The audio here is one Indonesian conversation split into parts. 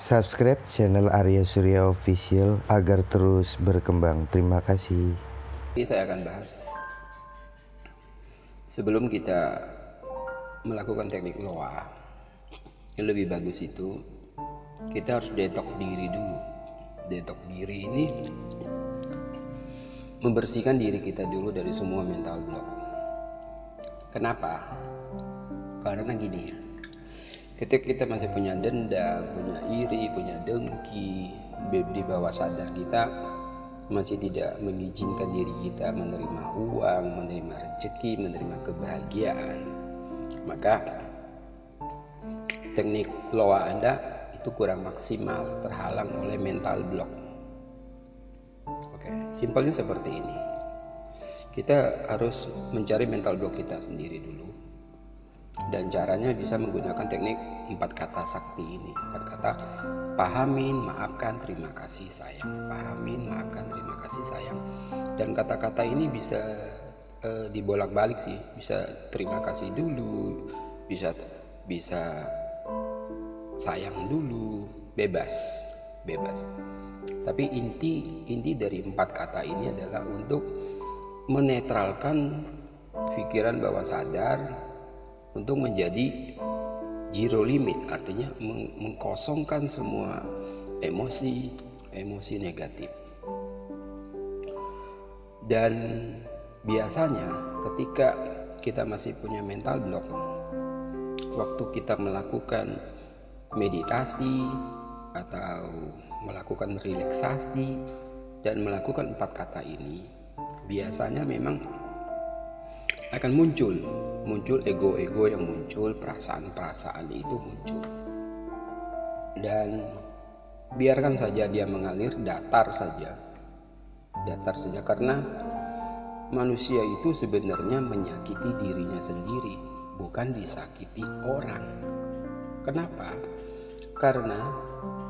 Subscribe channel Arya Surya Official agar terus berkembang. Terima kasih. Ini saya akan bahas sebelum kita melakukan teknik loa yang lebih bagus itu kita harus detok diri dulu. Detok diri ini membersihkan diri kita dulu dari semua mental block. Kenapa? Karena gini ya. Ketika kita masih punya dendam, punya iri, punya dengki, di bawah sadar kita masih tidak mengizinkan diri kita menerima uang, menerima rezeki, menerima kebahagiaan, maka teknik loa Anda itu kurang maksimal, terhalang oleh mental block. Oke, simpelnya seperti ini. Kita harus mencari mental block kita sendiri dulu dan caranya bisa menggunakan teknik empat kata sakti ini. Empat kata pahamin maafkan terima kasih sayang. Pahamin maafkan terima kasih sayang. Dan kata-kata ini bisa e, dibolak-balik sih. Bisa terima kasih dulu bisa bisa sayang dulu bebas bebas. Tapi inti inti dari empat kata ini adalah untuk menetralkan pikiran bawah sadar untuk menjadi zero limit artinya meng mengkosongkan semua emosi emosi negatif. Dan biasanya ketika kita masih punya mental block waktu kita melakukan meditasi atau melakukan relaksasi dan melakukan empat kata ini biasanya memang akan muncul. Muncul ego-ego yang muncul perasaan-perasaan itu muncul. Dan biarkan saja dia mengalir datar saja. Datar saja karena manusia itu sebenarnya menyakiti dirinya sendiri bukan disakiti orang. Kenapa? Karena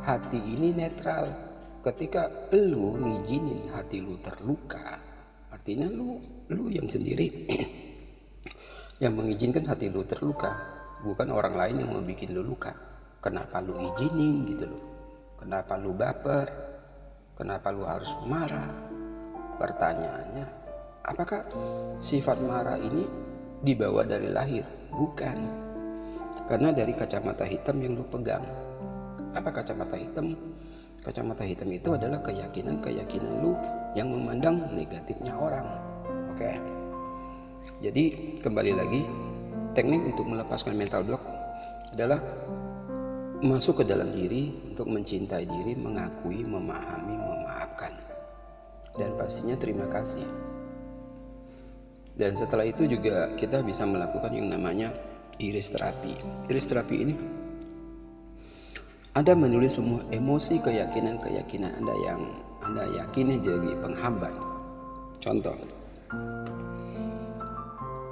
hati ini netral. Ketika lu ngizinin hati lu terluka artinya lu lu yang sendiri yang mengizinkan hati lu terluka bukan orang lain yang mau bikin lu luka. Kenapa lu izinin gitu loh? Kenapa lu baper? Kenapa lu harus marah? Pertanyaannya apakah sifat marah ini dibawa dari lahir? Bukan. Karena dari kacamata hitam yang lu pegang. Apa kacamata hitam? Kacamata hitam itu adalah keyakinan-keyakinan lu yang memandang negatifnya orang. Oke? okay? Jadi kembali lagi teknik untuk melepaskan mental block adalah masuk ke dalam diri untuk mencintai diri, mengakui, memahami, memaafkan. Dan pastinya terima kasih. Dan setelah itu juga kita bisa melakukan yang namanya iris terapi. Iris terapi ini Anda menulis semua emosi, keyakinan-keyakinan Anda yang Anda yakini jadi penghambat. Contoh,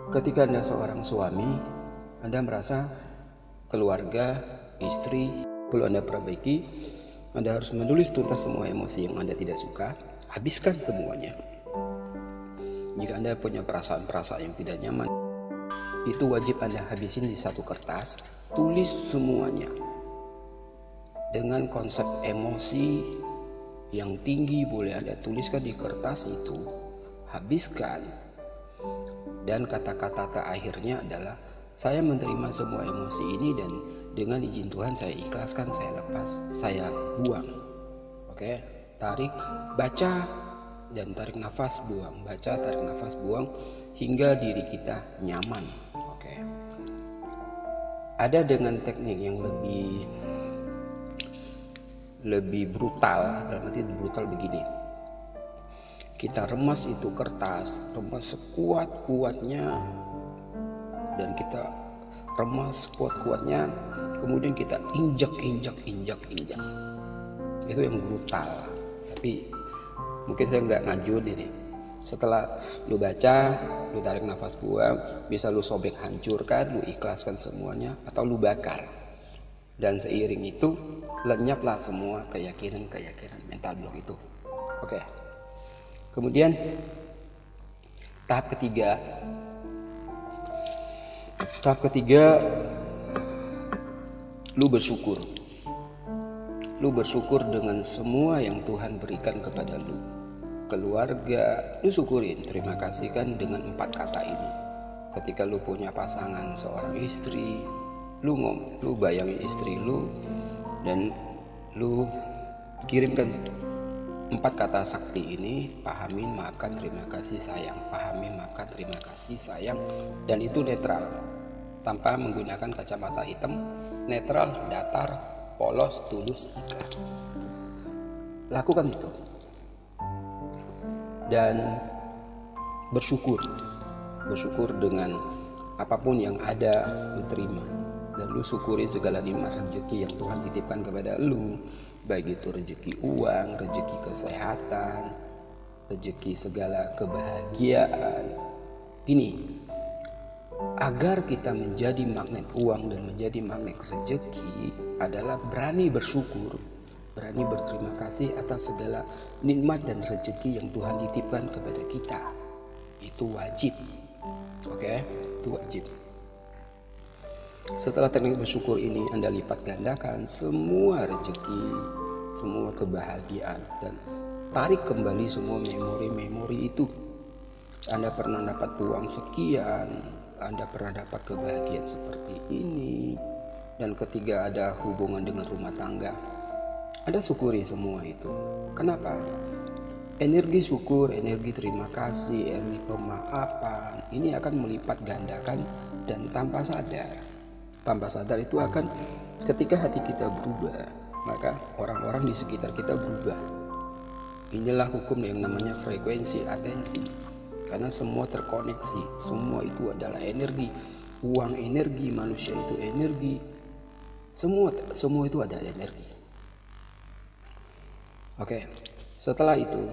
Ketika Anda seorang suami, Anda merasa keluarga, istri perlu Anda perbaiki, Anda harus menulis tuntas semua emosi yang Anda tidak suka, habiskan semuanya. Jika Anda punya perasaan-perasaan yang tidak nyaman, itu wajib Anda habisin di satu kertas, tulis semuanya. Dengan konsep emosi yang tinggi boleh Anda tuliskan di kertas itu, habiskan dan kata-kata terakhirnya adalah saya menerima semua emosi ini dan dengan izin Tuhan saya ikhlaskan, saya lepas, saya buang. Oke, tarik, baca dan tarik nafas, buang, baca, tarik nafas, buang hingga diri kita nyaman. Oke. Ada dengan teknik yang lebih lebih brutal, dalam arti brutal begini kita remas itu kertas remas sekuat kuatnya dan kita remas kuat kuatnya kemudian kita injak injak injak injak. Itu yang brutal. Tapi mungkin saya nggak ngajun ini. Setelah lu baca lu tarik nafas buang bisa lu sobek hancurkan lu ikhlaskan semuanya atau lu bakar. Dan seiring itu lenyaplah semua keyakinan keyakinan mental block itu. Oke? okay. Kemudian tahap ketiga tahap ketiga lu bersyukur. lu bersyukur dengan semua yang Tuhan berikan kepada lu. Keluarga, lu syukurin, terima kasih kan dengan empat kata ini. Ketika lu punya pasangan seorang istri, lu ngom, lu bayangin istri lu dan lu kirimkan empat kata sakti ini pahamin maafkan terima kasih sayang. Pahami maafkan terima kasih sayang. Dan itu netral. Tanpa menggunakan kacamata hitam netral datar polos tulus. Ikhlas lakukan itu. Dan bersyukur. Bersyukur dengan apa pun yang ada lu terima. Dan lu syukuri segala nikmat rezeki yang Tuhan titipkan kepada lu baik itu rezeki uang, rezeki kesehatan, rezeki segala kebahagiaan. Ini agar kita menjadi magnet uang dan menjadi magnet rezeki adalah berani bersyukur, berani berterima kasih atas segala nikmat dan rezeki yang Tuhan titipkan kepada kita. Itu wajib. Oke, itu wajib. Setelah teknik bersyukur ini Anda lipat gandakan semua rezeki, semua kebahagiaan dan tarik kembali semua memori-memori itu. Anda pernah dapat uang sekian, Anda pernah dapat kebahagiaan seperti ini, dan ketiga ada hubungan dengan rumah tangga. Anda syukuri semua itu. Kenapa? Energi syukur, energi terima kasih, energi pemaafan ini akan melipat gandakan dan tanpa sadar tanpa sadar itu akan ketika hati kita berubah maka orang-orang di sekitar kita berubah. Inilah hukum yang namanya frekuensi atensi. Karena semua terkoneksi semua itu adalah energi. Uang energi manusia itu energi. Semua semua itu ada energi. Oke setelah itu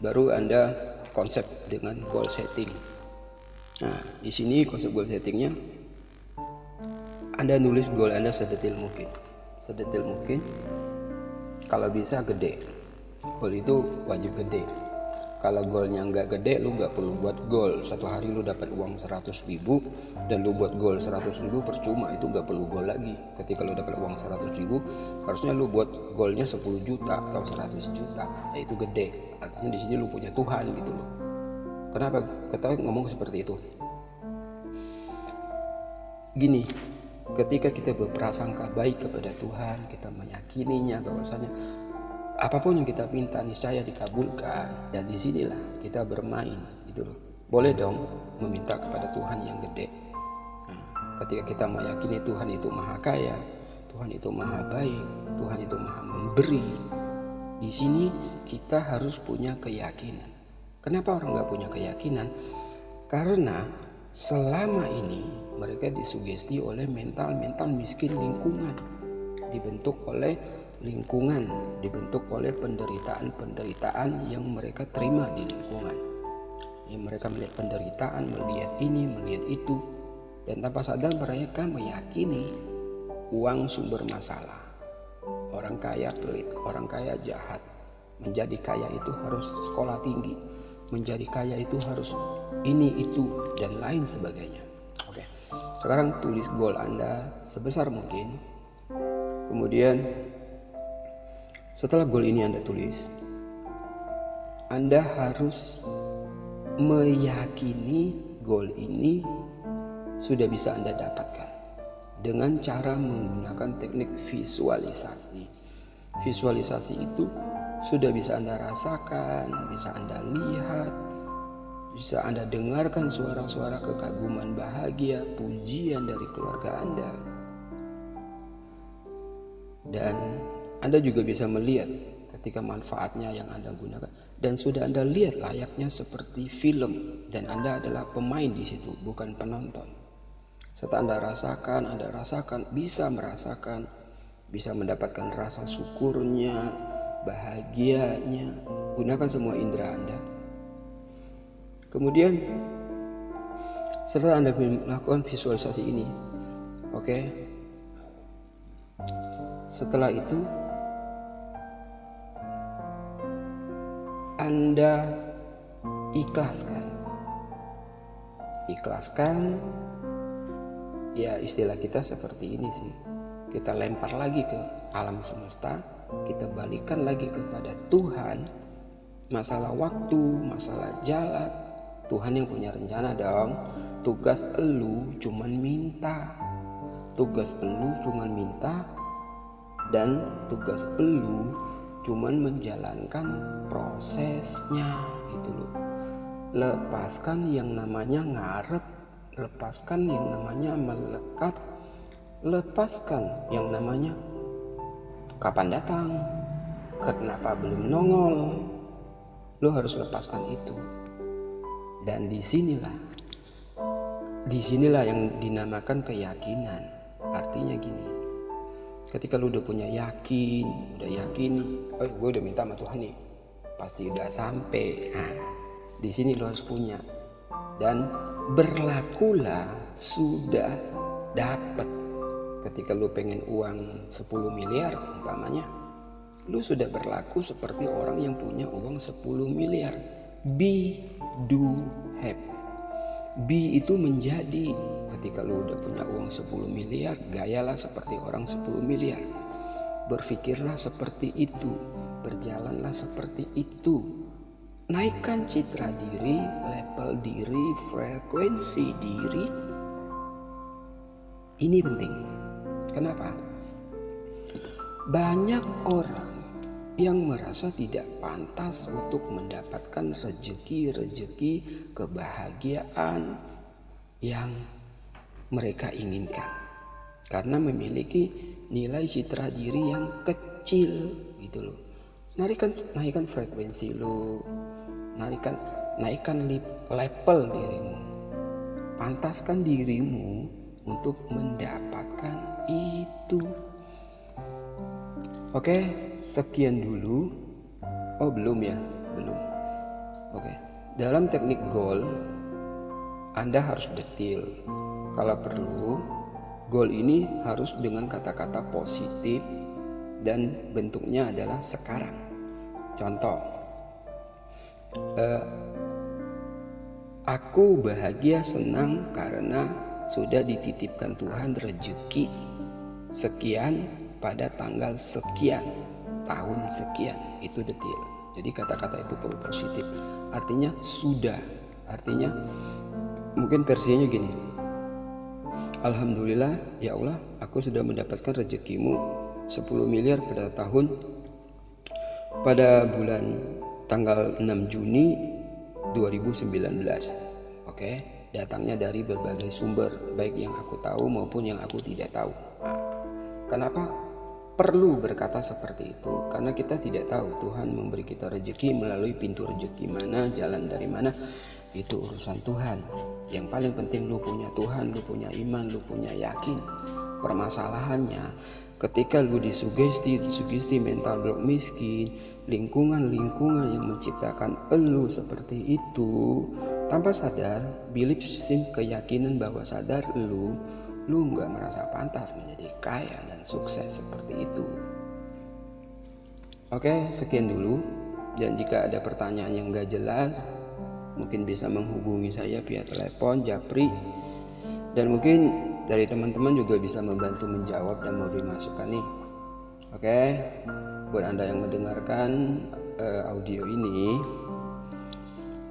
baru anda konsep dengan goal setting. Nah di sini konsep goal settingnya anda nulis goal Anda sedetil mungkin. Sedetil mungkin. Kalau bisa gede. Goal itu wajib gede. Kalau goalnya nggak gede, lu nggak perlu buat goal. Satu hari lu dapat uang 100 ribu dan lu buat goal 100 ribu percuma. Itu nggak perlu goal lagi. Ketika lu dapat uang 100 ribu, harusnya lu buat goalnya 10 juta atau 100 juta. Nah, itu gede. Artinya di sini lu punya Tuhan gitu loh. Kenapa kita ngomong seperti itu? Gini, ketika kita berprasangka baik kepada Tuhan, kita meyakininya bahwasanya apa pun yang kita minta niscaya dikabulkan dan di sinilah kita bermain gitu loh. Boleh dong meminta kepada Tuhan yang gede. Nah, ketika kita meyakini Tuhan itu maha kaya, Tuhan itu maha baik, Tuhan itu maha memberi. Di sini kita harus punya keyakinan. Kenapa orang nggak punya keyakinan? Karena selama ini mereka disugesti oleh mental-mental miskin lingkungan. Dibentuk oleh lingkungan dibentuk oleh penderitaan-penderitaan yang mereka terima di lingkungan. Yang mereka melihat penderitaan melihat ini melihat itu. Dan tanpa sadar mereka meyakini uang sumber masalah. Orang kaya pelit orang kaya jahat. Menjadi kaya itu harus sekolah tinggi. Menjadi kaya itu harus ini itu dan lain sebagainya. Oke. Sekarang tulis goal Anda sebesar mungkin. Kemudian setelah goal ini Anda tulis, Anda harus meyakini goal ini sudah bisa Anda dapatkan dengan cara menggunakan teknik visualisasi. Visualisasi itu sudah bisa Anda rasakan, bisa Anda lihat, bisa Anda dengarkan suara-suara kekaguman bahagia, pujian dari keluarga Anda. Dan Anda juga bisa melihat ketika manfaatnya yang Anda gunakan dan sudah Anda lihat layaknya seperti film dan Anda adalah pemain di situ, bukan penonton. Setelah Anda rasakan, Anda rasakan, bisa merasakan, bisa mendapatkan rasa syukurnya, bahagianya, gunakan semua indera Anda. Kemudian setelah Anda melakukan visualisasi ini, oke. Okay, setelah itu Anda ikhlaskan. Ikhlaskan ya istilah kita seperti ini sih. kita lempar lagi ke alam semesta, kita balikan lagi kepada Tuhan, masalah waktu, masalah jalan, Tuhan yang punya rencana dong. Tugas elu cuman minta. Tugas elu cuman minta dan tugas elu cuman menjalankan prosesnya gitu loh. Lepaskan yang namanya ngaret, lepaskan yang namanya melekat, lepaskan yang namanya kapan datang, kenapa belum nongol. Lo harus lepaskan itu. Dan di sinilah, di sinilah yang dinamakan keyakinan. Artinya gini, ketika lu udah punya yakin, udah yakin, oh gue udah minta sama Tuhan nih, pasti udah sampai. Nah, di sini lu harus punya. Dan berlakulah sudah dapat. Ketika lu pengen uang 10 miliar umpamanya, lu sudah berlaku seperti orang yang punya uang 10 miliar be do have. Be itu menjadi. Ketika lu udah punya uang 10 miliar gayalah seperti orang 10 miliar. Berpikirlah seperti itu berjalanlah seperti itu. Naikkan citra diri level diri frekuensi diri. Ini penting. Kenapa? Banyak orang yang merasa tidak pantas untuk mendapatkan rejeki-rejeki kebahagiaan yang mereka inginkan. Karena memiliki nilai citra diri yang kecil gitu loh. Naikkan naikkan frekuensi lo naikkan naikkan level dirimu. Pantaskan dirimu untuk mendapatkan itu. Oke, sekian dulu. Oh, belum ya? Belum. Oke. Dalam teknik goal, Anda harus detil. Kalau perlu, goal ini harus dengan kata-kata positif dan bentuknya adalah sekarang. Contoh, eh, aku bahagia senang karena sudah dititipkan Tuhan rezeki sekian pada tanggal sekian tahun sekian itu detail jadi kata-kata itu perlu positif. Artinya sudah. Artinya mungkin versinya gini. Alhamdulillah ya Allah aku sudah mendapatkan rezekimu 10 miliar pada tahun pada bulan tanggal 6 Juni 2019 oke datangnya dari berbagai sumber baik yang aku tahu maupun yang aku tidak tahu. Kenapa perlu berkata seperti itu karena kita tidak tahu Tuhan memberi kita rezeki melalui pintu rezeki mana jalan dari mana. Itu urusan Tuhan. Yang paling penting lu punya Tuhan lu punya iman lu punya yakin. Permasalahannya ketika lu disugesti disugesti mental block miskin lingkungan-lingkungan yang menciptakan elu seperti itu tanpa sadar belief system keyakinan bahwa sadar lu lu nggak merasa pantas menjadi kaya dan sukses seperti itu. Oke, sekian dulu. Dan jika ada pertanyaan yang nggak jelas, mungkin bisa menghubungi saya via telepon, japri, dan mungkin dari teman-teman juga bisa membantu menjawab dan memberi masukan nih. Oke, buat anda yang mendengarkan uh, audio ini,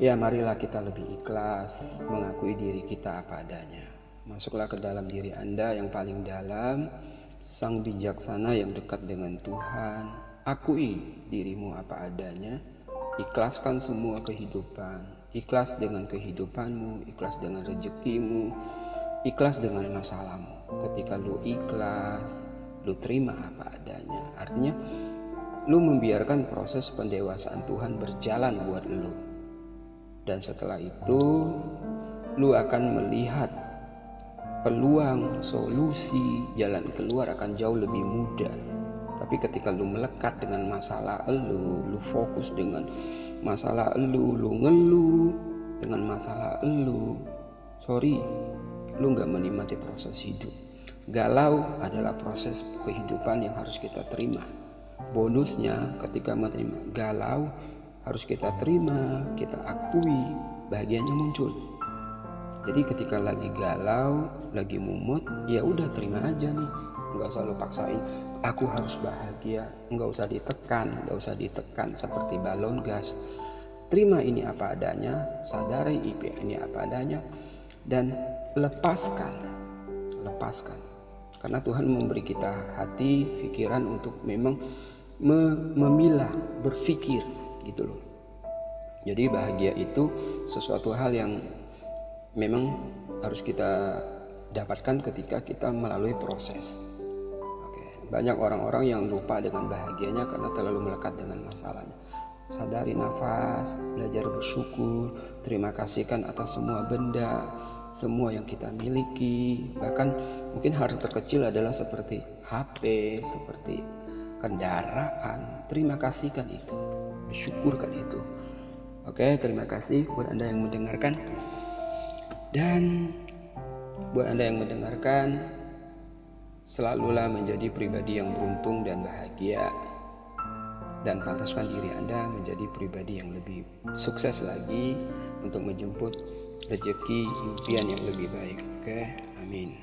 ya marilah kita lebih ikhlas mengakui diri kita apa adanya. Masuklah ke dalam diri Anda yang paling dalam, Sang bijaksana yang dekat dengan Tuhan. Akui dirimu apa adanya, ikhlaskan semua kehidupan, ikhlas dengan kehidupanmu, ikhlas dengan rezekimu, ikhlas dengan masalahmu. Ketika lu ikhlas, lu terima apa adanya. Artinya, lu membiarkan proses pendewasaan Tuhan berjalan buat lu. Dan setelah itu, lu akan melihat peluang, solusi, jalan keluar akan jauh lebih mudah. Tapi ketika lu melekat dengan masalah lu, lu fokus dengan masalah lu, lu ngeluh dengan masalah lu, sorry, lu nggak menikmati proses hidup. Galau adalah proses kehidupan yang harus kita terima. Bonusnya ketika menerima galau harus kita terima, kita akui, bahagianya muncul. Jadi ketika lagi galau, lagi mumut, ya udah terima aja nih. nggak usah lo paksain. Aku harus bahagia. Nggak usah ditekan nggak usah ditekan seperti balon gas. Terima ini apa adanya sadari IP ini apa adanya dan lepaskan. Lepaskan. Karena Tuhan memberi kita hati pikiran untuk memang memilah berpikir gitu loh. Jadi bahagia itu sesuatu hal yang memang harus kita dapatkan ketika kita melalui proses banyak orang-orang yang lupa dengan bahagianya karena terlalu melekat dengan masalahnya. Sadari nafas, belajar bersyukur, terima kasihkan atas semua benda, semua yang kita miliki. Bahkan mungkin hal terkecil adalah seperti HP, seperti kendaraan. Terima kasihkan itu, bersyukurkan itu. Oke, terima kasih buat Anda yang mendengarkan. Dan buat Anda yang mendengarkan, Selalulah menjadi pribadi yang beruntung dan bahagia dan pantaskan diri Anda menjadi pribadi yang lebih sukses lagi untuk menjemput rezeki impian yang lebih baik. Oke, amin.